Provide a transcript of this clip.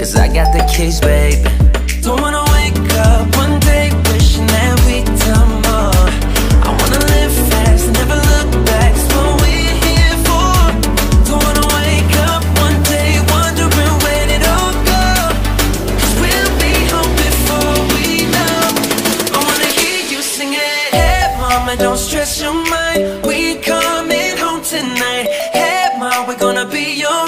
Cause I got the keys, baby. Don't wanna wake mama, don't stress your mind. We coming home tonight. Head mom, we're gonna be your